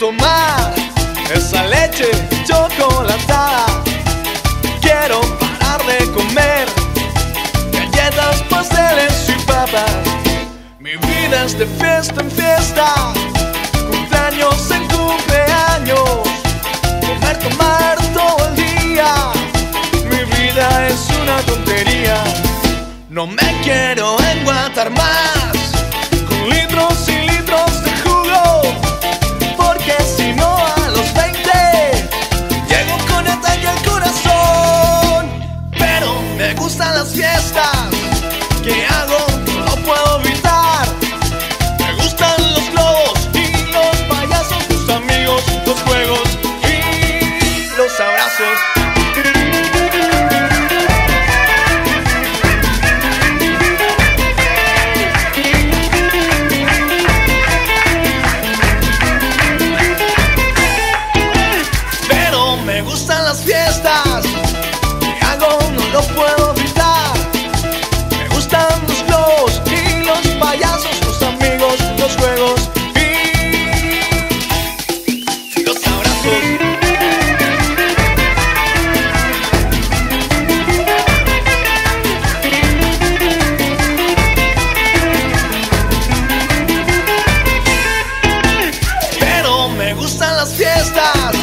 tomar esa leche chocolatada. Quiero parar de comer galletas, pasteles y papas. Mi vida es de fiesta en fiesta, cumpleaños en cumpleaños. Comer, tomar todo el día. Mi vida es una tontería. No me quiero enguatar más. Pero me gustan las fiestas. Fiestas.